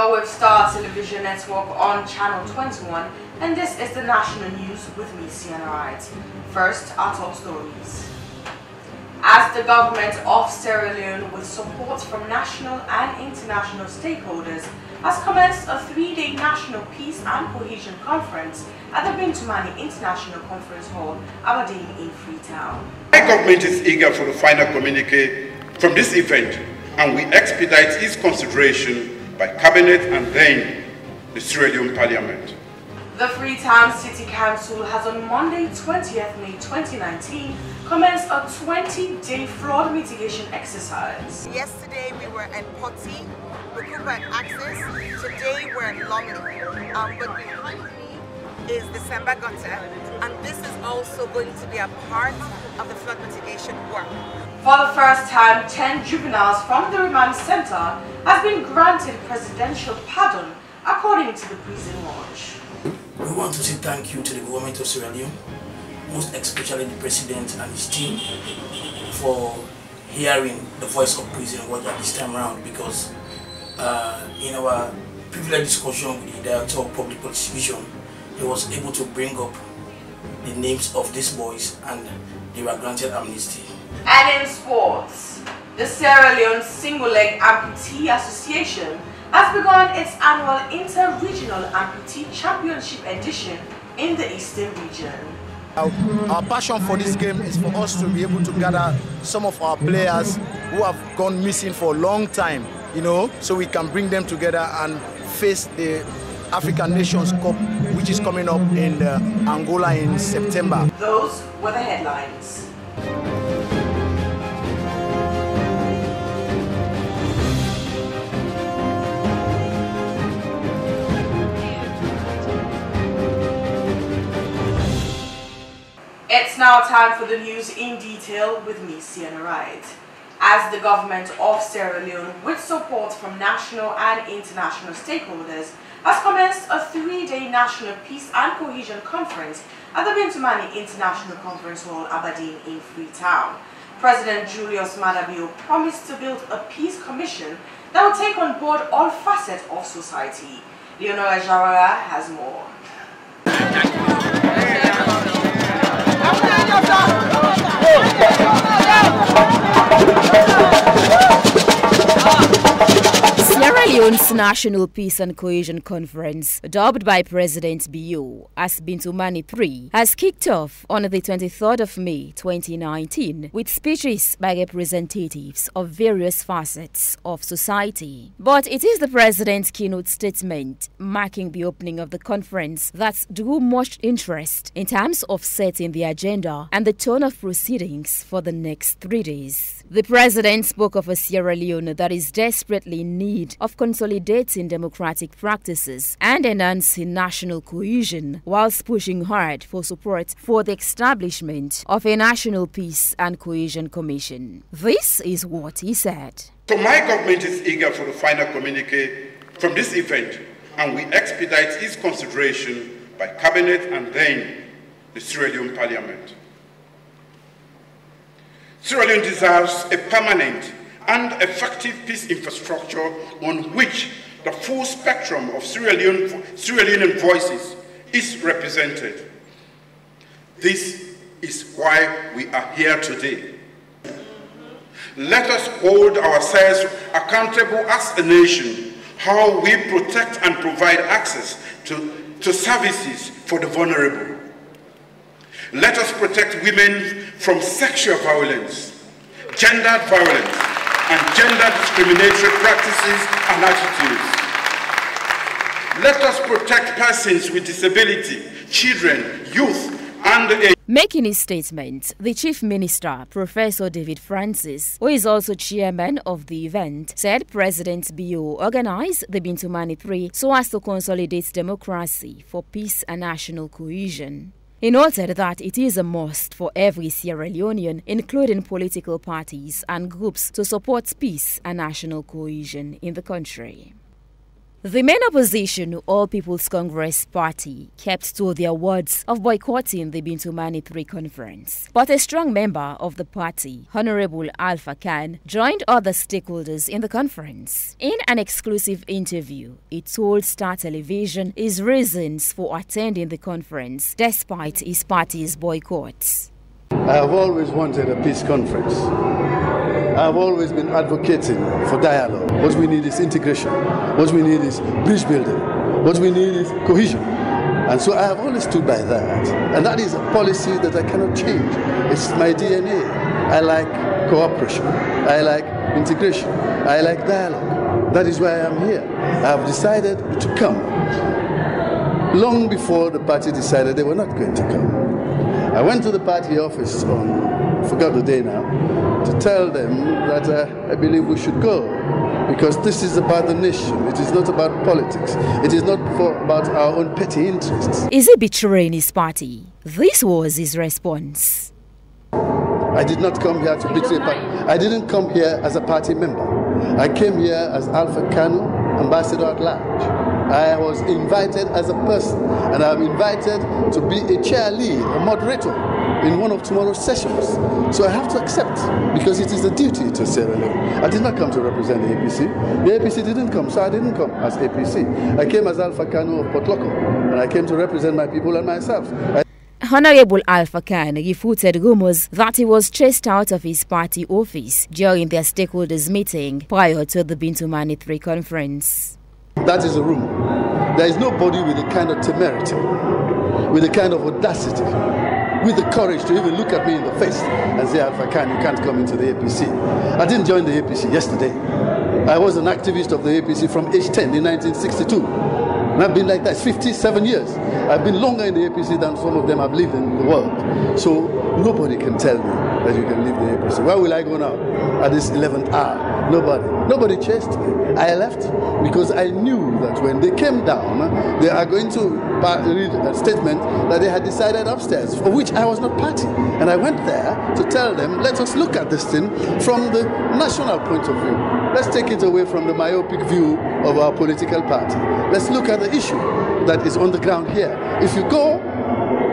You're with Star Television Network on Channel 21, and this is the national news with me, Sienna Wright. First, our top stories. As the government of Sierra Leone, with support from national and international stakeholders, has commenced a three-day National Peace and Cohesion Conference at the Bintumani International Conference Hall, Aberdeen in Freetown. My government is eager for the final communique from this event and we expedite its consideration by Cabinet and then the Sierra Leone Parliament. The Freetown City Council has on Monday 20th May 2019 commenced a 20-day flood mitigation exercise. Yesterday we were at Poti, Bukuba and Access. Today we're at Lumley. Um, but behind me is the Samba Gutter and this is also going to be a part of the flood mitigation work. For the first time, 10 juveniles from the remand center have been granted presidential pardon according to the prison watch. We want to say thank you to the government of Sierra Leone, most especially the president and his team for hearing the voice of prison watch at this time around because uh, in our privileged discussion with the director of public participation, he was able to bring up the names of these boys and they were granted amnesty. And in sports, the Sierra Leone Single Leg Amputee Association has begun its annual Inter-Regional Amputee Championship edition in the Eastern region. Our, our, passion for this game is for us to be able to gather some of our players who have gone missing for a long time, you know, so we can bring them together and face the African Nations Cup, which is coming up in uh, Angola in September. Those were the headlines. It's now time for the news in detail with me, Sienna Wright. As the government of Sierra Leone, with support from national and international stakeholders, has commenced a three-day National Peace and Cohesion Conference at the Bintumani International Conference Hall, Aberdeen in Freetown. President Julius Maada Bio promised to build a peace commission that will take on board all facets of society. Leonora Jawara has more. Thank you. Sierra National Peace and Cohesion Conference, dubbed by President Bio as Bintumani 3, has kicked off on the 23rd of May 2019 with speeches by representatives of various facets of society. But it is the President's keynote statement marking the opening of the conference that drew much interest in terms of setting the agenda and the tone of proceedings for the next three days. The President spoke of a Sierra Leone that is desperately in need of consolidating democratic practices and enhancing national cohesion, whilst pushing hard for support for the establishment of a National Peace and Cohesion Commission. This is what he said. So, my government is eager for the final communique from this event, and we expedite its consideration by Cabinet and then the Sierra Leone Parliament. Sierra Leone deserves a permanent and effective peace infrastructure on which the full spectrum of Sierra, Leone, Sierra voices is represented. This is why we are here today. Let us hold ourselves accountable as a nation, how we protect and provide access to, to services for the vulnerable. Let us protect women from sexual violence, gendered violence, and gender discriminatory practices and attitudes. Let us protect persons with disability, children, youth, and. Making his statement, the Chief Minister, Professor David Francis, who is also chairman of the event, said President Bio organized the Bintumani 3 so as to consolidate democracy for peace and national cohesion. He noted that it is a must for every Sierra Leonean, including political parties and groups, to support peace and national cohesion in the country. The main opposition, All People's Congress Party, kept to their words of boycotting the Bintumani 3 conference. But a strong member of the party, Honorable Alpha Kanu, joined other stakeholders in the conference. In an exclusive interview, he told Star Television his reasons for attending the conference despite his party's boycotts. I have always wanted a peace conference. I've always been advocating for dialogue. What we need is integration. What we need is bridge building. What we need is cohesion. And so I have always stood by that. And that is a policy that I cannot change. It's my DNA. I like cooperation. I like integration. I like dialogue. That is why I am here. I have decided to come. Long before the party decided they were not going to come. I went to the party office on, forgot the day now, to tell them that uh, I believe we should go because this is about the nation. It is not about politics. It is not for, about our own petty interests. Is he betraying his party? This was his response. I did not come here to betray party. I didn't come here as a party member. I came here as Alpha Kanu, ambassador at large. I was invited as a person, and I'm invited to be a chair lead, a moderator in one of tomorrow's sessions. So I have to accept because it is a duty to Sierra Leone. I did not come to represent the APC. The APC didn't come, so I didn't come as APC. I came as Alpha Kanu of Port Loko, and I came to represent my people and myself. I Honorable Alpha Kanu refuted rumors that he was chased out of his party office during their stakeholders meeting prior to the Bintumani 3 conference. That is a rumor. There is nobody with the kind of temerity, with the kind of audacity, with the courage to even look at me in the face and say, if I can, you can't come into the APC. I didn't join the APC yesterday. I was an activist of the APC from age 10 in 1962. And I've been like that 57 years. I've been longer in the APC than some of them have lived in the world. So nobody can tell me that you can leave the APC. Where will I go now at this 11th hour? Nobody. Nobody chased me. I left because I knew that when they came down, they are going to read a statement that they had decided upstairs, for which I was not party. And I went there to tell them, let us look at this thing from the national point of view. Let's take it away from the myopic view of our political party. Let's look at the issue that is on the ground here. If you go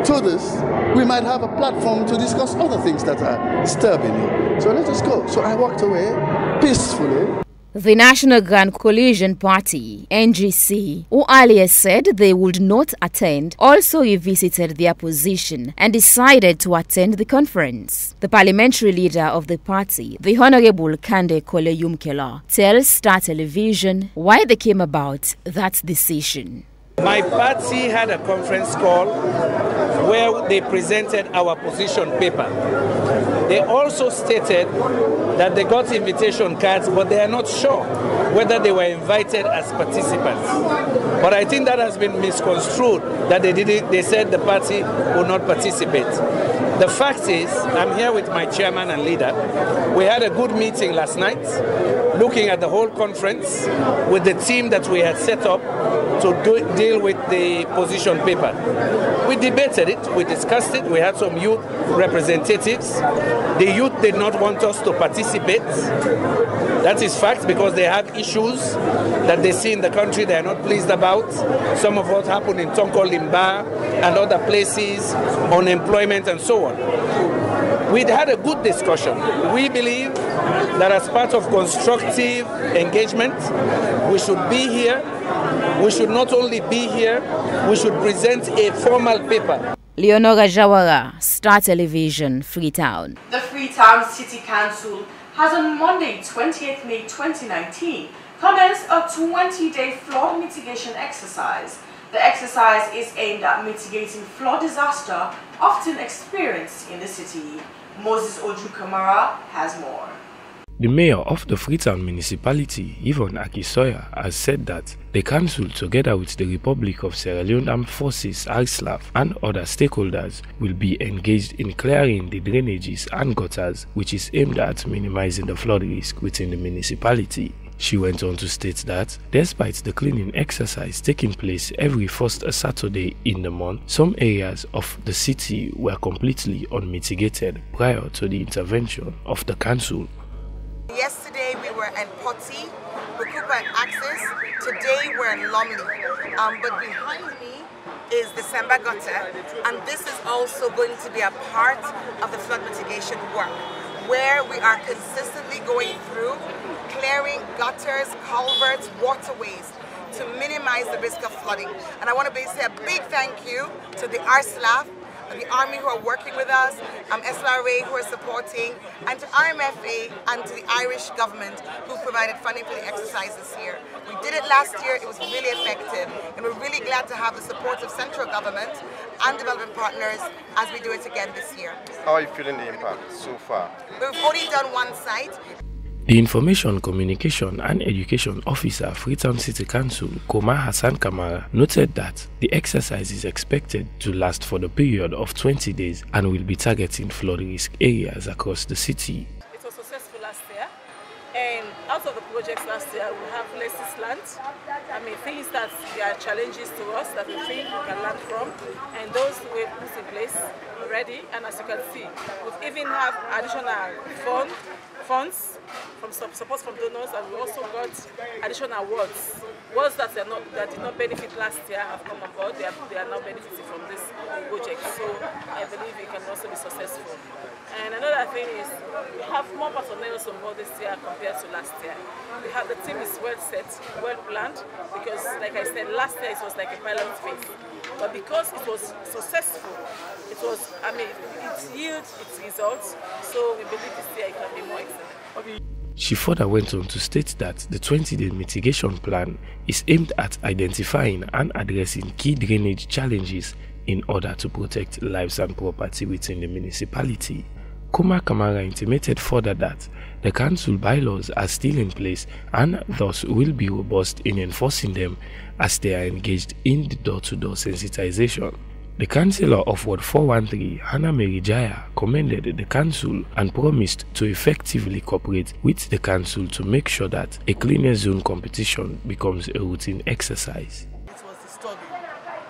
to this, we might have a platform to discuss other things that are disturbing you. So let us go. So I walked away peacefully. The National Grand Coalition Party, NGC, who earlier said they would not attend, also revisited their position and decided to attend the conference. The parliamentary leader of the party, the Honorable Kandeh Kolleh Yumkella, tells Star Television why they came about that decision. My party had a conference call where they presented our position paper. They also stated that they got invitation cards, but they are not sure whether they were invited as participants. But I think that has been misconstrued that they did they said the party would not participate. The fact is, I'm here with my chairman and leader. We had a good meeting last night, looking at the whole conference with the team that we had set up to do, deal with the position paper. We debated it, we discussed it, we had some youth representatives. The youth did not want us to participate. That is fact because they have issues that they see in the country they are not pleased about. Some of what happened in Tonko Limba and other places, unemployment and so on. We'd had a good discussion. We believe that as part of constructive engagement, we should be here. We should not only be here, we should present a formal paper. Leonora Jawara, Star Television, Freetown. The Freetown City Council has on Monday, 28th May 2019, commenced a 20-day flood mitigation exercise. The exercise is aimed at mitigating flood disaster often experienced in the city. Moses Oju Kamara has more. The mayor of the Freetown municipality, Yvonne Aki-Sawyerr, has said that the council, together with the Republic of Sierra Leone Armed Forces, RSLAF, and other stakeholders, will be engaged in clearing the drainages and gutters, which is aimed at minimizing the flood risk within the municipality. She went on to state that, despite the cleaning exercise taking place every first Saturday in the month, some areas of the city were completely unmitigated prior to the intervention of the council. Yesterday we were in Poti, Bukupa and Axis. Today we're in Lumley, um, but behind me is the Semba Gutter, and this is also going to be a part of the flood mitigation work, where we are consistently going through clearing gutters, culverts, waterways to minimize the risk of flooding. And I want to say a big thank you to the RSLAF, the Army who are working with us, um, SLRA who are supporting, and to RMFA and to the Irish government who provided funding for the exercise this year. We did it last year, it was really effective, and we're really glad to have the support of central government and development partners as we do it again this year. How are you feeling the impact so far? We've only done one site. The Information, Communication and Education Officer, Freetown City Council, Koma Hassan Kamara, noted that the exercise is expected to last for the period of 20 days and will be targeting flood risk areas across the city. It was successful last year, and out of the projects last year, we have lessons learned. I mean, things that there are challenges to us that we think we can learn from, and those we've put in place already. And as you can see, we even have additional fund, funds from support from donors, and we also got additional awards. Awards that, that did not benefit last year have come on board. They are, they are now benefiting from this project. So I believe it can also be successful. And another thing is we have more personnel on board this year compared to last year. We have the team is well set, well planned, because like I said, last year it was like a pilot phase. But because it was successful, it was, I mean, it yielded its results. So we believe this year it can be more excellent. She further went on to state that the 20-day mitigation plan is aimed at identifying and addressing key drainage challenges in order to protect lives and property within the municipality. Kuma Kamara intimated further that the council bylaws are still in place and thus will be robust in enforcing them as they are engaged in the door-to-door -door sensitization. The councillor of Ward 413, Hannah Mary Jaya, commended the council and promised to effectively cooperate with the council to make sure that a cleaner zone competition becomes a routine exercise. It was disturbing.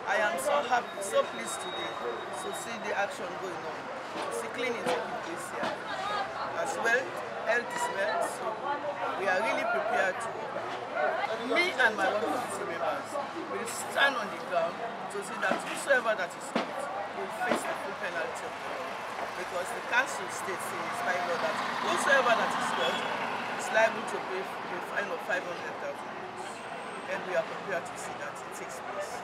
I am so happy, so pleased today to see the action going on, to see cleaning taking place here. As well, health is well, so we are really prepared to. Me and my other team members will stand on the ground to see that whosoever that is not will face the full penalty of the law. Because the council states in its bylaw that whosoever that is not is liable to pay a fine of 500,000 and we are prepared to see that it takes place.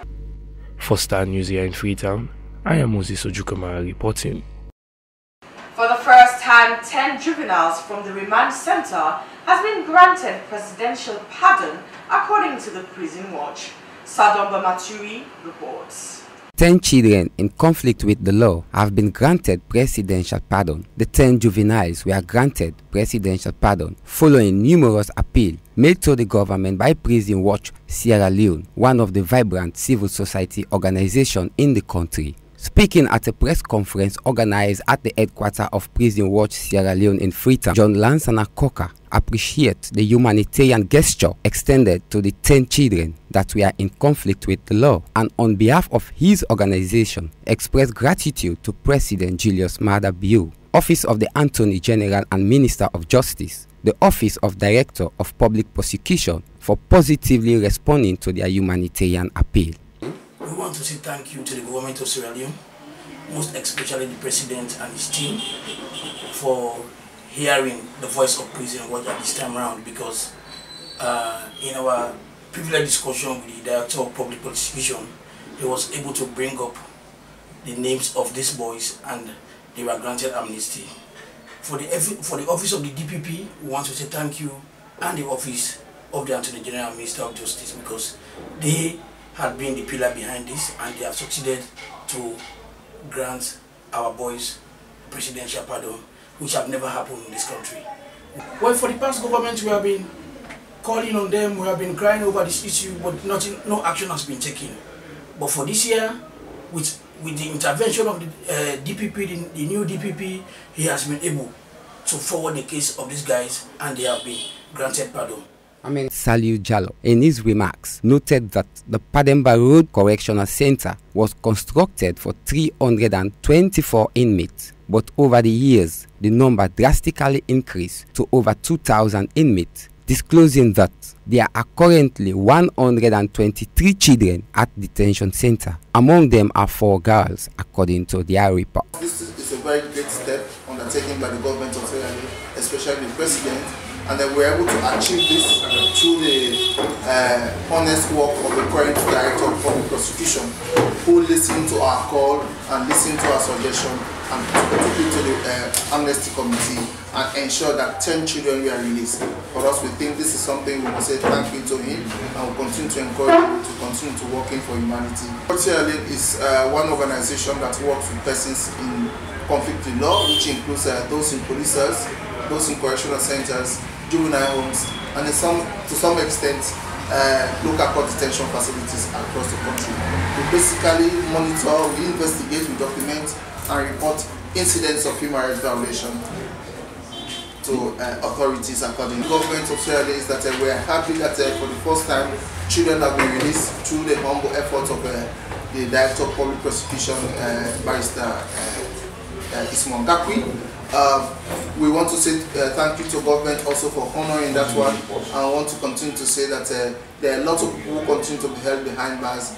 For Star News here in Freetown, I am Moses Oju Kamara reporting. For the first time, 10 juveniles from the remand center has been granted presidential pardon according to the Prison Watch. Sadomba Maturi reports. Ten children in conflict with the law have been granted presidential pardon. The ten juveniles were granted presidential pardon following numerous appeals made to the government by Prison Watch Sierra Leone, one of the vibrant civil society organizations in the country. Speaking at a press conference organized at the headquarters of Prison Watch Sierra Leone in Freetown, John Lansana Coca appreciates the humanitarian gesture extended to the 10 children that were in conflict with the law and on behalf of his organization express gratitude to President Julius Maada Bio, Office of the Attorney General and Minister of Justice, the Office of Director of Public Prosecution for positively responding to their humanitarian appeal. We want to say thank you to the government of Sierra Leone, most especially the president and his team, for hearing the voice of President at this time around because uh, in our privileged discussion with the Director of Public Prosecution, he was able to bring up the names of these boys and they were granted amnesty. For the, for the office of the DPP, we want to say thank you and the office of the Attorney General Minister of Justice because they had been the pillar behind this and they have succeeded to grant our boys presidential pardon, which have never happened in this country. Well, for the past government, we have been calling on them, we have been crying over this issue, but nothing, no action has been taken. But for this year, with, with the intervention of the uh, DPP, the, the new DPP, he has been able to forward the case of these guys and they have been granted pardon. I mean, Saliu Jallo, in his remarks, noted that the Pademba Road Correctional Center was constructed for 324 inmates, but over the years, the number drastically increased to over 2,000 inmates disclosing that there are currently 123 children at detention center. Among them are four girls, according to their report. This is a very great step undertaken by the government of Sierra Leone, especially the president, and that we're able to achieve this through the uh, honest work of the current director of public prosecution, who listened to our call and listened to our suggestion and took it to the uh, amnesty committee and ensure that 10 children were released. For us, we think this is something we must say thank you to him and we'll continue to encourage him to continue to working for humanity. Sierra Leone is uh, one organization that works with persons in conflict with law, which includes uh, those in police cells, those in correctional centers, juvenile homes, and in some, to some extent, uh, local court detention facilities across the country. We basically monitor, we investigate, we document, and report incidents of human rights violation to uh, authorities according to the government of Sierra Leone is that uh, we are happy that uh, for the first time children have been released through the humble efforts of uh, the Director of Public Prosecution, uh, Barrister uh, uh, Easmon Ngakui. We want to say thank you to government also for honoring that one I want to continue to say that there are a lot of people who continue to be held behind bars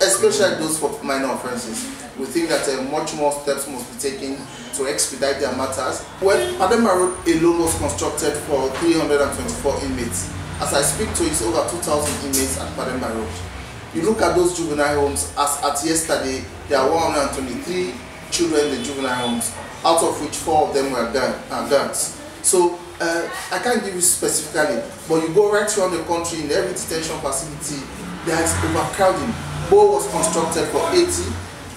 especially those for minor offences. We think that uh, much more steps must be taken to expedite their matters. When Pademba Road alone was constructed for 324 inmates, as I speak to it's over 2,000 inmates at Pademba Road. You look at those juvenile homes, as at yesterday, there are 123 children in the juvenile homes, out of which four of them were girls. So uh, I can't give you specifically, but you go right around the country in every detention facility, there is overcrowding. Bo was constructed for 80.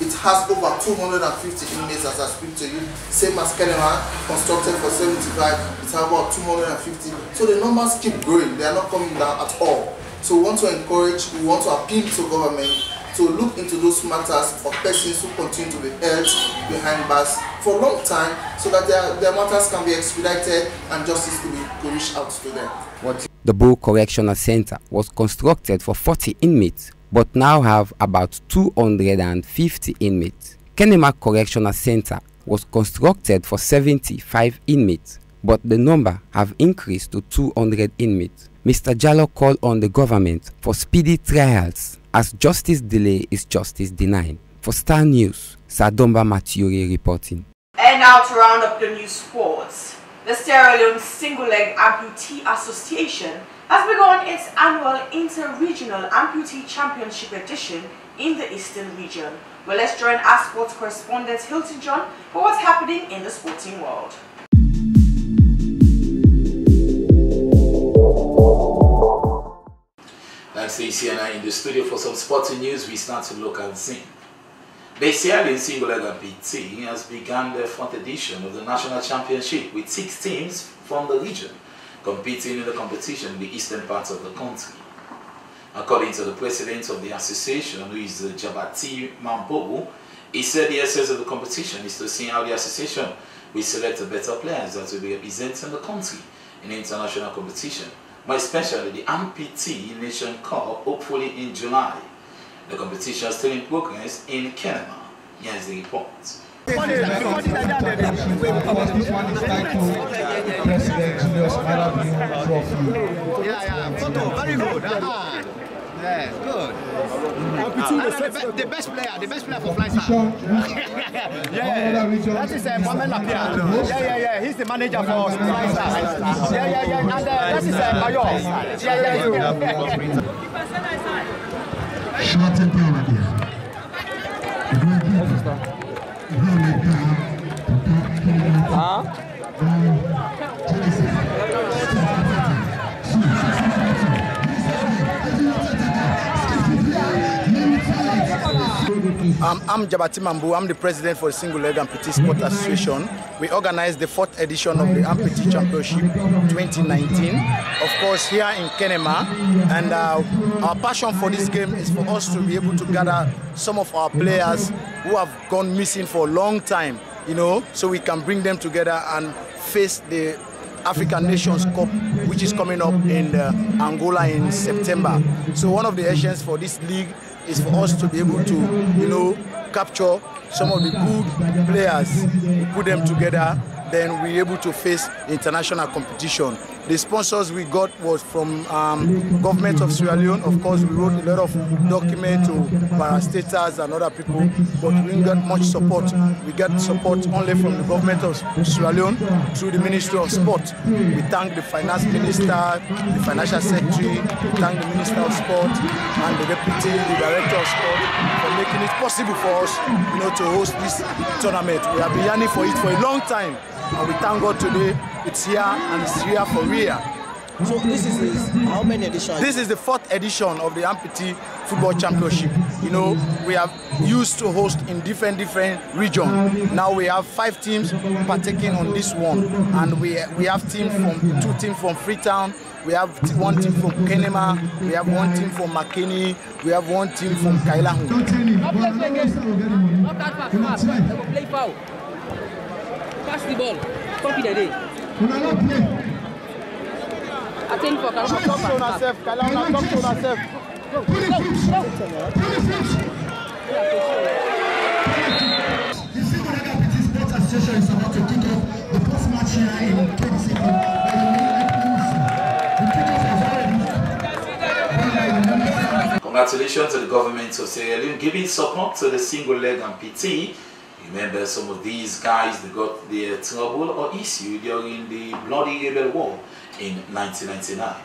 It has over 250 inmates as I speak to you. Same as Kenema, constructed for 75. It has about 250. So the numbers keep growing. They are not coming down at all. So we want to encourage, we want to appeal to government to look into those matters of persons who continue to be held behind bars for a long time so that their, their matters can be expedited and justice will be reach out to them. What? The Bo Correctional Center was constructed for 40 inmates but now have about 250 inmates. Kenema Correctional Center was constructed for 75 inmates, but the number have increased to 200 inmates. Mr. Jallo called on the government for speedy trials as justice delay is justice denied. For Star News, Sadomba Maturi reporting. And now to round up the news sports. The Sierra Leone Single Leg Amputee Association has begun its annual Inter-Regional Amputee Championship edition in the Eastern region. Well, let's join our sports correspondent Hilton John for what's happening in the sporting world. That's ACNI in the studio for some sporting news. We start to look the scene. The Sierra Leg Amputee has begun the fourth edition of the National Championship with six teams from the region competing in the competition in the eastern parts of the country. According to the president of the association, who is Jabati Mambobu, he said the essence of the competition is to see how the association will select the better players that will be representing the country in international competition, but especially the Amputee Nation Cup, hopefully in July. The competition is still in progress in Kenema. Here's the report. President Julius Trophy. Yeah, yeah, photo, very good. Yeah, good. Uh, the, be the best player, the best player for yeah, yeah, that is uh. Yeah, yeah, yeah, he's the manager for. Yeah, yeah, yeah, and uh, that is uh. Yeah, yeah, and power 啊？啊？Um, I'm Jabati Mambu. I'm the president for the Single Leg Amputee Sport Association. We organized the fourth edition of the Amputee Championship 2019, of course, here in Kenema. And uh, our passion for this game is for us to be able to gather some of our players who have gone missing for a long time, you know, so we can bring them together and face the African Nations Cup, which is coming up in uh, Angola in September. So one of the actions for this league is for us to be able to, you know, capture some of the good players, put them together, then we're able to face international competition. The sponsors we got was from um, government of Sierra Leone. Of course, we wrote a lot of documents to parastatals and other people, but we didn't get much support. We got support only from the government of Sierra Leone through the Ministry of Sport. We thank the finance minister, the financial secretary, we thank the minister of sport and the deputy, the director of sport for making it possible for us, you know, to host this tournament. We have been yearning for it for a long time, and we thank God today it's here and it's here for real. So this is this, how many editions? This is the fourth edition of the Amputee Football Championship. You know, we have used to host in different different regions. Now we have five teams partaking on this one, and we we have teams from two teams from Freetown. We have one team from Kenema. We have one team from Makeni. We have one team from Kailahun. Pass the ball. Copy the day. Attend for Kalama. Talk to yourself, Kalama. Talk to yourself. Association is about to kick off the first match here in 20. Congratulations to the government of Sierra Leone giving support to the single leg amputee. Remember some of these guys they got their trouble or issue during the bloody rebel war in 1999.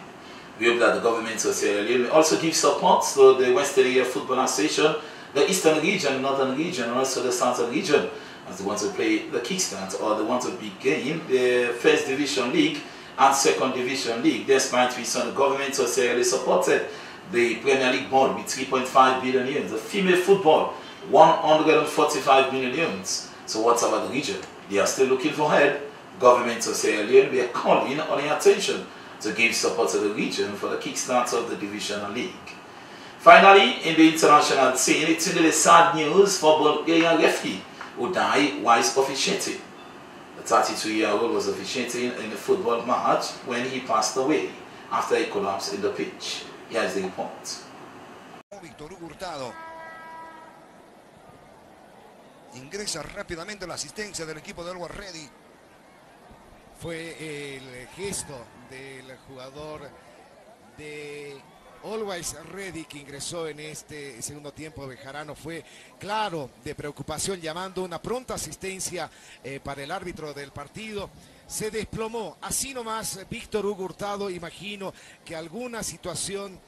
We hope that the government of Sierra Leone also give support to the West Area Football Association, the Eastern region, Northern region, and also the Southern region as they want to play the kickstart or they want to begin the First Division League and Second Division League. Despite saw the government of Sierra Leone supported the Premier League board with 3.5 billion euros. The female football, 145 million euros. So what's about the region? They are still looking for help. Government of Sierra Leone, we are calling on the attention to give support to the region for the kickstart of the Divisional League. Finally, in the international scene, it's really sad news for Bulgarian referee who died whilst officiating. The 32-year-old was officiating in a football match when he passed away after he collapsed in the pitch. Here's the report. Víctor Hurtado ingresa rápidamente la asistencia del equipo de Always Ready. Fue el gesto del jugador de Always Ready que ingresó en este segundo tiempo de Bejarano fue claro de preocupación llamando una pronta asistencia eh, para el árbitro del partido. Se desplomó. Así nomás Víctor Hugo Hurtado, imagino que alguna situación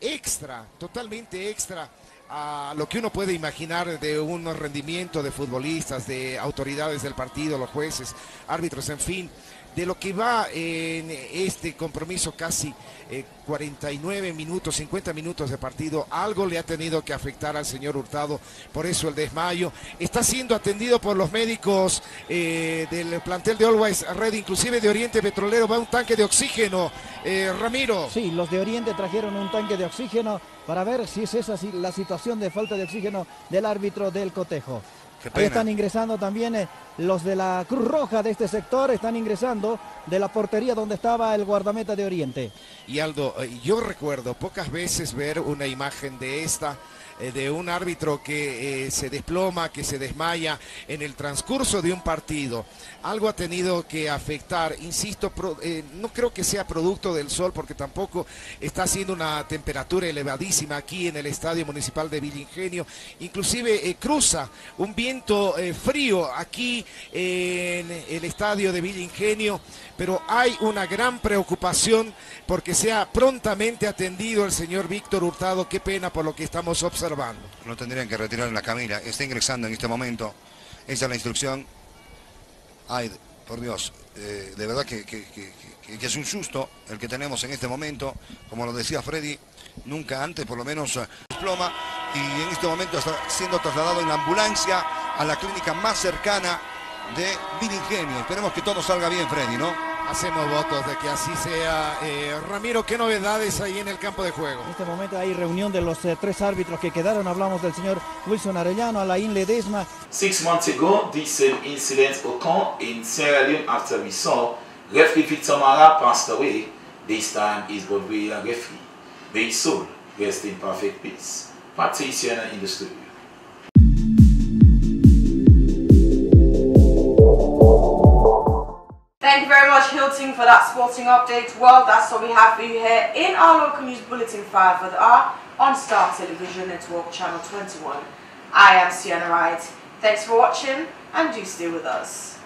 extra, totalmente extra a lo que uno puede imaginar de un rendimiento de futbolistas, de autoridades del partido, los jueces, árbitros, en fin, de lo que va en este compromiso casi eh, 49 minutos, 50 minutos de partido, algo le ha tenido que afectar al señor Hurtado, por eso el desmayo. Está siendo atendido por los médicos eh, del plantel de Always Red, inclusive de Oriente Petrolero, va un tanque de oxígeno. Eh, Ramiro. Sí, los de Oriente trajeron un tanque de oxígeno para ver si es esa la situación de falta de oxígeno del árbitro del cotejo. Ahí están ingresando también eh, los de la Cruz Roja de este sector, están ingresando de la portería donde estaba el guardameta de Oriente. Y Aldo, eh, yo recuerdo pocas veces ver una imagen de esta de un árbitro que eh, se desploma, que se desmaya en el transcurso de un partido. Algo ha tenido que afectar, insisto, eh, no creo que sea producto del sol porque tampoco está haciendo una temperatura elevadísima aquí en el Estadio Municipal de Villingenio. Inclusive eh, cruza un viento eh, frío aquí en el Estadio de Villingenio, pero hay una gran preocupación porque sea prontamente atendido el señor Víctor Hurtado. Qué pena por lo que estamos observando. Lo tendrían que retirar en la camilla. Está ingresando en este momento. Esa es la instrucción. Ay, por Dios, eh, de verdad que, que, es un susto el que tenemos en este momento. Como lo decía Freddy, nunca antes por lo menos desploma y en este momento está siendo trasladado en la ambulancia a la clínica más cercana de Viringenio. Esperemos que todo salga bien, Freddy, ¿no? Hacemos votos de que así sea. Eh, Ramiro, ¿qué novedades hay en el campo de juego? En este momento hay reunión de los eh, tres árbitros que quedaron. Hablamos del señor Wilson Arellano, Alain Ledesma. Six months ago, this same incident occurred in Sierra Leone after we saw referee Victor Mara passed away. This time is Bulgarian referee. May his soul rest in perfect peace. Patricia in the studio. Thank you very much, Hilton, for that sporting update. Well, that's what we have for you here in our local news bulletin 5 for the on Star Television Network Channel 21. I am Sienna Wright. Thanks for watching and do stay with us.